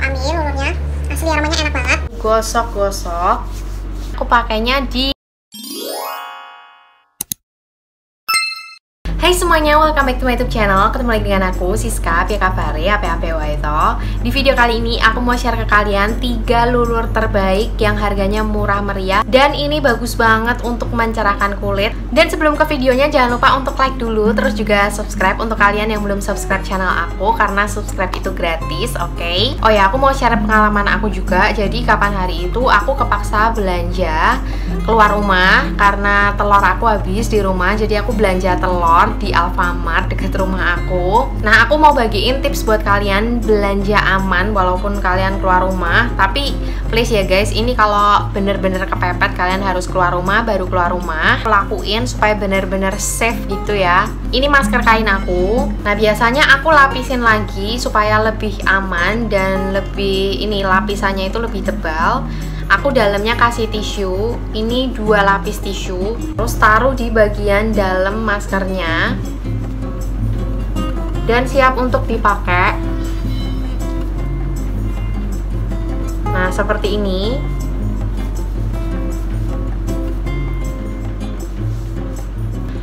ambil lulurnya asli aromanya enak banget. Gosok-gosok. Aku pakainya di Hai semuanya, welcome back to my YouTube channel. Ketemu lagi dengan aku, Siska, apa kabar ya, apa apa itu Di video kali ini aku mau share ke kalian 3 lulur terbaik yang harganya murah meriah. Dan ini bagus banget untuk mencerahkan kulit. Dan sebelum ke videonya jangan lupa untuk like dulu Terus juga subscribe untuk kalian yang belum subscribe channel aku Karena subscribe itu gratis, oke? Okay? Oh ya, aku mau share pengalaman aku juga. Jadi kapan hari itu aku kepaksa belanja keluar rumah Karena telur aku habis di rumah. Jadi aku belanja telur di Alfamart dekat rumah aku. Nah, aku mau bagiin tips buat kalian belanja aman walaupun kalian keluar rumah. Tapi please ya guys, ini kalau bener-bener kepepet kalian harus keluar rumah baru keluar rumah. Lakuin supaya bener-bener safe gitu ya. Ini masker kain aku. Nah, biasanya aku lapisin lagi supaya lebih aman dan lebih ini lapisannya itu lebih tebal aku dalamnya kasih tisu. Ini dua lapis tisu. Terus taruh di bagian dalam maskernya. Dan siap untuk dipakai. Nah seperti ini.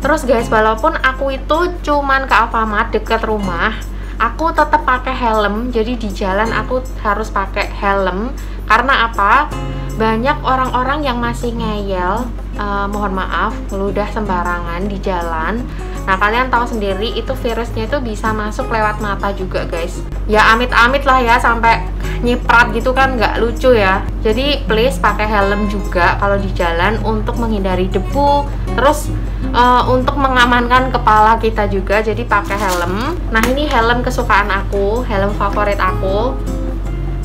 Terus guys walaupun aku itu cuman ke Alfamart deket rumah aku tetap pakai helm. Jadi di jalan aku harus pakai helm karena apa? Banyak orang-orang yang masih ngeyel uh, mohon maaf ludah sembarangan di jalan. Nah kalian tahu sendiri itu virusnya itu bisa masuk lewat mata juga guys. Ya amit-amit lah ya sampai nyiprat gitu kan nggak lucu ya. Jadi please pakai helm juga kalau di jalan untuk menghindari debu. Terus uh, untuk mengamankan kepala kita juga jadi pakai helm. Nah ini helm kesukaan aku helm favorit aku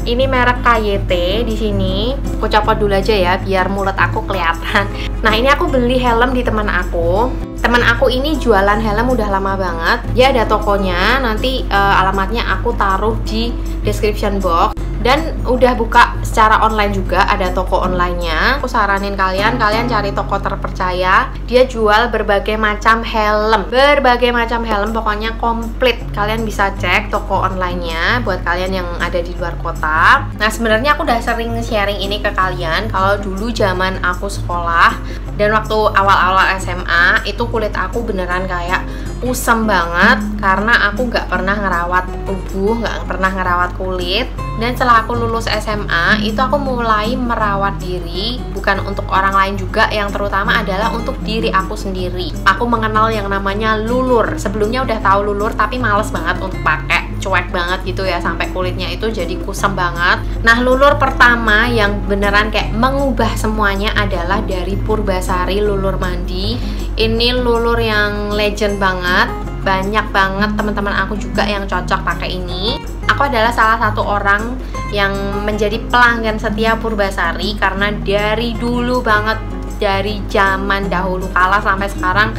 ini merek KYT di sini. Aku copot dulu aja ya biar mulut aku kelihatan. Nah, ini aku beli helm di teman aku. Teman aku ini jualan helm udah lama banget. Dia ada tokonya. Nanti uh, alamatnya aku taruh di description box dan udah buka secara online juga ada toko onlinenya. Aku saranin kalian kalian cari toko terpercaya. Dia jual berbagai macam helm. Berbagai macam helm pokoknya komplit. Kalian bisa cek toko onlinenya buat kalian yang ada di luar kota. Nah sebenarnya aku udah sering sharing ini ke kalian. Kalau dulu zaman aku sekolah dan waktu awal-awal SMA itu kulit aku beneran kayak kusam banget karena aku nggak pernah ngerawat tubuh nggak pernah ngerawat kulit. Dan setelah aku lulus SMA itu aku mulai merawat diri. Bukan untuk orang lain juga yang terutama adalah untuk diri aku sendiri. Aku mengenal yang namanya lulur. Sebelumnya udah tahu lulur tapi males banget untuk pakai. Cuek banget gitu ya sampai kulitnya itu jadi kusam banget. Nah lulur pertama yang beneran kayak mengubah semuanya adalah dari Purbasari lulur mandi ini lulur yang legend banget. Banyak banget teman-teman aku juga yang cocok pakai ini. Aku adalah salah satu orang yang menjadi pelanggan setia Purbasari karena dari dulu banget dari zaman dahulu kala sampai sekarang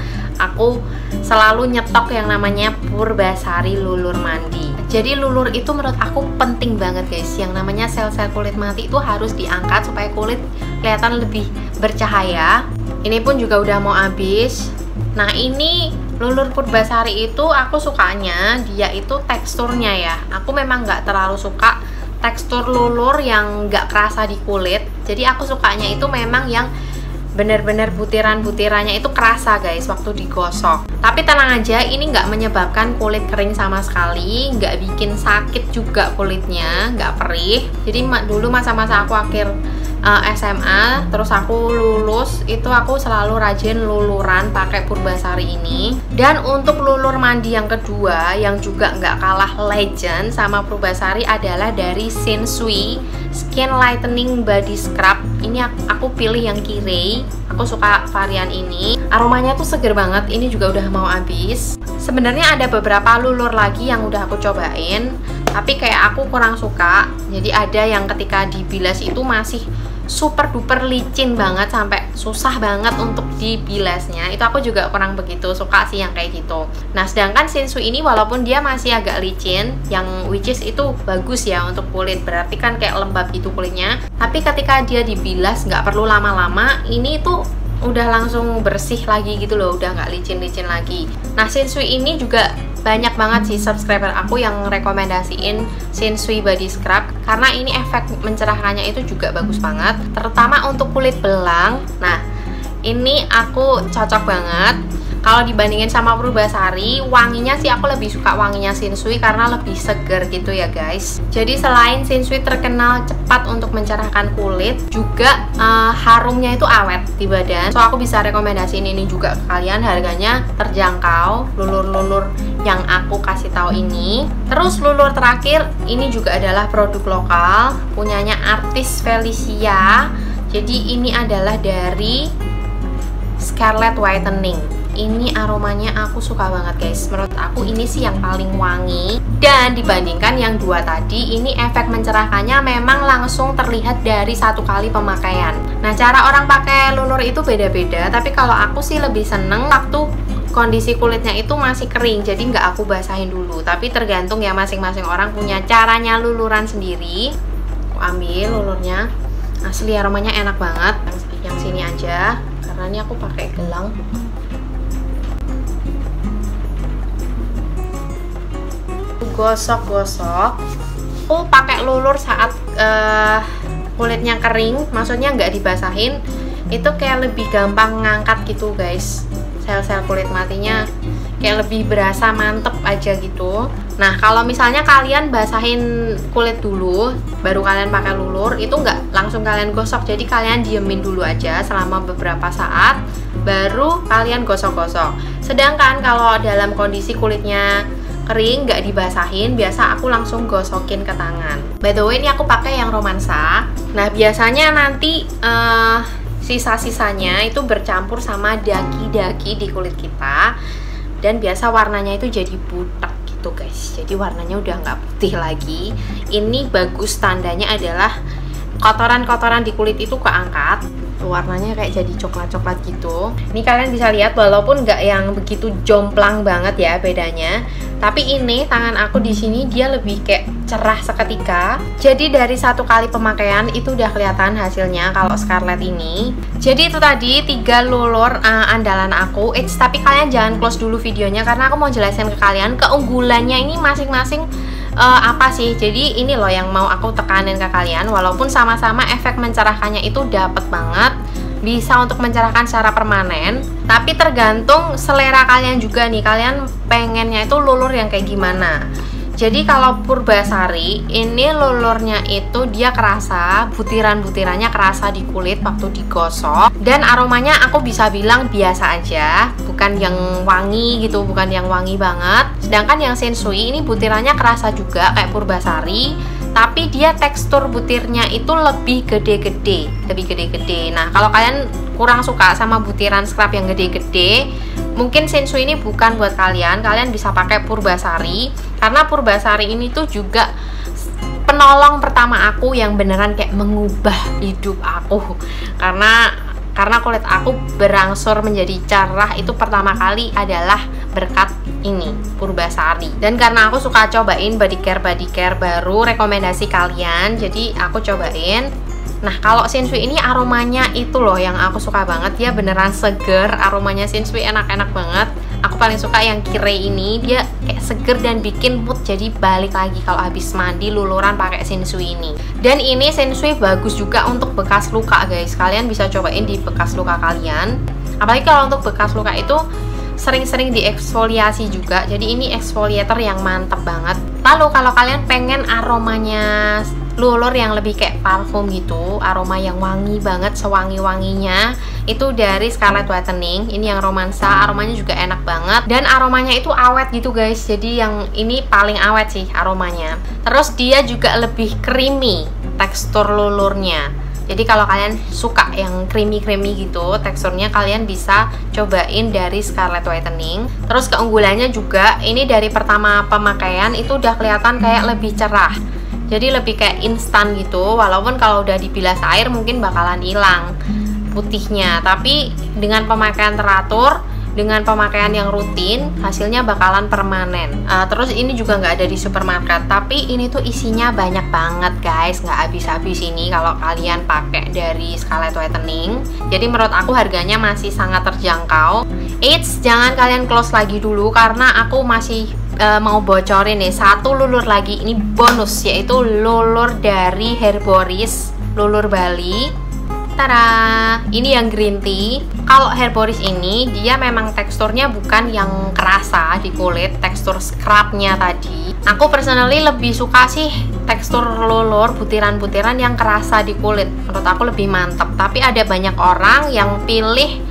aku selalu nyetok yang namanya Purbasari lulur mandi. Jadi lulur itu menurut aku penting banget guys. Yang namanya sel-sel kulit mati itu harus diangkat supaya kulit kelihatan lebih bercahaya. Ini pun juga udah mau habis. Nah ini lulur purbasari itu aku sukanya. Dia itu teksturnya ya. Aku memang nggak terlalu suka tekstur lulur yang nggak kerasa di kulit. Jadi aku sukanya itu memang yang bener-bener butiran-butirannya itu kerasa guys waktu digosok. Tapi tenang aja ini nggak menyebabkan kulit kering sama sekali nggak bikin sakit juga kulitnya nggak perih. Jadi dulu masa-masa aku akhir uh, eh, SMA terus aku lulus itu aku selalu rajin luluran pakai Purbasari ini. Dan untuk lulur mandi yang kedua yang juga nggak kalah legend sama Purbasari adalah dari Sinsui Skin Lightening Body Scrub. Ini aku pilih yang Kirei aku suka varian ini. Aromanya tuh seger banget ini juga udah mau habis. Sebenarnya ada beberapa lulur lagi yang udah aku cobain tapi kayak aku kurang suka. Jadi ada yang ketika dibilas itu masih super duper licin banget sampai susah banget untuk dibilasnya itu aku juga kurang begitu suka sih yang kayak gitu. Nah sedangkan Shinsu ini walaupun dia masih agak licin yang which is itu bagus ya untuk kulit. Berarti kan kayak lembab gitu kulitnya. Tapi ketika dia dibilas nggak perlu lama-lama ini tuh udah langsung bersih lagi gitu loh udah nggak licin-licin lagi. Nah Shinsu ini juga banyak banget sih subscriber aku yang rekomendasiin Shinsui Body Scrub karena ini efek mencerahkannya itu juga bagus banget terutama untuk kulit belang nah ini aku cocok banget kalau dibandingin sama Purbasari, wanginya sih aku lebih suka wanginya Shinsui karena lebih seger gitu ya guys. Jadi selain Shinsui terkenal cepat untuk mencerahkan kulit, juga uh, harumnya itu awet di badan. So aku bisa rekomendasiin ini juga ke kalian, harganya terjangkau. Lulur-lulur yang aku kasih tahu ini. Terus lulur terakhir, ini juga adalah produk lokal punyanya artis Felicia. Jadi ini adalah dari Scarlet Whitening ini aromanya aku suka banget guys menurut aku ini sih yang paling wangi dan dibandingkan yang dua tadi ini efek mencerahkannya memang langsung terlihat dari satu kali pemakaian nah cara orang pakai lulur itu beda-beda tapi kalau aku sih lebih seneng waktu kondisi kulitnya itu masih kering jadi nggak aku basahin dulu. Tapi tergantung ya masing-masing orang punya caranya luluran sendiri. Aku ambil lulurnya. Asli aromanya enak banget. Yang sini aja karena ini aku pakai gelang. Gosok-gosok. Aku pakai lulur saat uh, kulitnya kering maksudnya nggak dibasahin. Itu kayak lebih gampang ngangkat gitu guys sel-sel kulit matinya kayak lebih berasa mantep aja gitu. Nah kalau misalnya kalian basahin kulit dulu baru kalian pakai lulur itu nggak langsung kalian gosok. Jadi kalian diemin dulu aja selama beberapa saat baru kalian gosok-gosok. Sedangkan kalau dalam kondisi kulitnya kering nggak dibasahin biasa aku langsung gosokin ke tangan. By the way ini aku pakai yang romansa. Nah biasanya nanti uh, sisa-sisanya itu bercampur sama daki-daki di kulit kita. Dan biasa warnanya itu jadi butek gitu guys. Jadi warnanya udah nggak putih lagi. Ini bagus tandanya adalah kotoran-kotoran di kulit itu keangkat. Warnanya kayak jadi coklat-coklat gitu. Ini kalian bisa lihat walaupun nggak yang begitu jomplang banget ya bedanya. Tapi ini tangan aku di sini dia lebih kayak cerah seketika. Jadi dari satu kali pemakaian itu udah kelihatan hasilnya kalau Scarlett ini. Jadi itu tadi tiga lulur uh, andalan aku. It's, tapi kalian jangan close dulu videonya karena aku mau jelasin ke kalian keunggulannya ini masing-masing uh, apa sih. Jadi ini loh yang mau aku tekanin ke kalian. Walaupun sama-sama efek mencerahkannya itu dapat banget bisa untuk mencerahkan secara permanen. Tapi tergantung selera kalian juga nih. Kalian pengennya itu lulur yang kayak gimana jadi kalau purbasari ini lulurnya itu dia kerasa butiran-butirannya kerasa di kulit waktu digosok. Dan aromanya aku bisa bilang biasa aja bukan yang wangi gitu bukan yang wangi banget. Sedangkan yang sensui ini butirannya kerasa juga kayak purbasari tapi dia tekstur butirnya itu lebih gede-gede lebih gede-gede. Nah kalau kalian kurang suka sama butiran scrub yang gede-gede mungkin sensu ini bukan buat kalian. Kalian bisa pakai purbasari karena purbasari ini tuh juga penolong pertama aku yang beneran kayak mengubah hidup aku. Karena karena kulit aku berangsur menjadi cerah. Itu pertama kali adalah berkat ini Purbasari. Dan karena aku suka cobain body care body care baru rekomendasi kalian jadi aku cobain. Nah kalau Shinsui ini aromanya itu loh yang aku suka banget. Dia beneran seger aromanya Shinsui enak-enak banget. Aku paling suka yang kire ini. Dia kayak seger dan bikin mood jadi balik lagi Kalau habis mandi luluran pakai Shinsui ini. Dan ini Shinsui bagus juga untuk bekas luka guys. Kalian bisa cobain di bekas luka kalian. Apalagi kalau untuk bekas luka itu sering-sering dieksfoliasi juga. Jadi ini exfoliator yang mantep banget. Lalu kalau kalian pengen aromanya lulur yang lebih kayak parfum gitu aroma yang wangi banget sewangi-wanginya itu dari Scarlet Whitening. Ini yang romansa aromanya juga enak banget. Dan aromanya itu awet gitu guys. Jadi yang ini paling awet sih aromanya. Terus dia juga lebih creamy tekstur lulurnya jadi kalau kalian suka yang creamy-creamy gitu teksturnya kalian bisa cobain dari Scarlet Whitening. Terus keunggulannya juga ini dari pertama pemakaian itu udah kelihatan kayak lebih cerah. Jadi lebih kayak instan gitu walaupun kalau udah dibilas air mungkin bakalan hilang putihnya. Tapi dengan pemakaian teratur dengan pemakaian yang rutin hasilnya bakalan permanen. Uh, terus ini juga nggak ada di supermarket tapi ini tuh isinya banyak banget guys. Nggak habis-habis ini kalau kalian pakai dari Scarlet Whitening. Jadi menurut aku harganya masih sangat terjangkau. Eits jangan kalian close lagi dulu karena aku masih uh, mau bocorin nih. Satu lulur lagi ini bonus yaitu lulur dari Herboris lulur Bali Tara, ini yang green tea. Kalau Herboris ini dia memang teksturnya bukan yang kerasa di kulit, tekstur scrubnya tadi. Aku personally lebih suka sih tekstur lulur butiran-butiran yang kerasa di kulit. Menurut aku lebih mantap. Tapi ada banyak orang yang pilih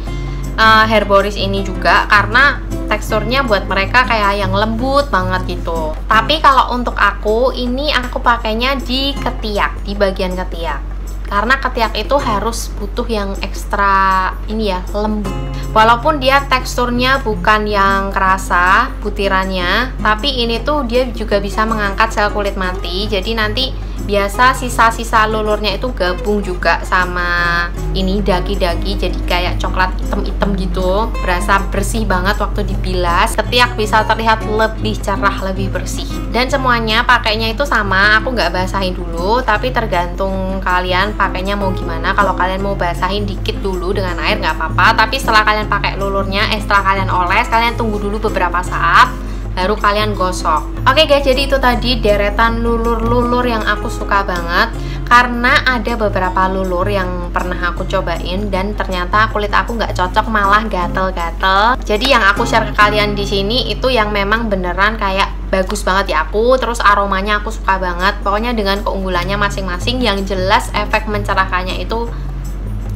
uh, Herboris ini juga karena teksturnya buat mereka kayak yang lembut banget gitu. Tapi kalau untuk aku ini aku pakainya di ketiak, di bagian ketiak karena ketiak itu harus butuh yang ekstra ini ya lembut. Walaupun dia teksturnya bukan yang kerasa butirannya tapi ini tuh dia juga bisa mengangkat sel kulit mati. Jadi nanti biasa sisa-sisa lulurnya itu gabung juga sama ini daki-daki jadi kayak coklat hitam-hitam gitu. Berasa bersih banget waktu dibilas. Ketiak bisa terlihat lebih cerah lebih bersih. Dan semuanya pakainya itu sama aku nggak basahin dulu. Tapi tergantung kalian pakainya mau gimana. Kalau kalian mau basahin dikit dulu dengan air nggak apa-apa. Tapi setelah kalian pakai lulurnya eh setelah kalian oles kalian tunggu dulu beberapa saat baru kalian gosok. Oke guys jadi itu tadi deretan lulur-lulur yang aku suka banget. Karena ada beberapa lulur yang pernah aku cobain dan ternyata kulit aku nggak cocok malah gatel-gatel. Jadi yang aku share ke kalian di sini itu yang memang beneran kayak bagus banget ya aku. Terus aromanya aku suka banget. Pokoknya dengan keunggulannya masing-masing yang jelas efek mencerahkannya itu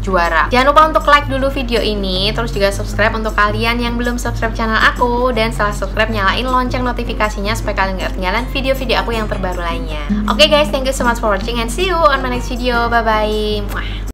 juara. Jangan lupa untuk like dulu video ini terus juga subscribe untuk kalian yang belum subscribe channel aku. Dan setelah subscribe nyalain lonceng notifikasinya supaya kalian gak ketinggalan video-video aku yang terbaru lainnya. Oke okay guys thank you so much for watching and see you on my next video. Bye bye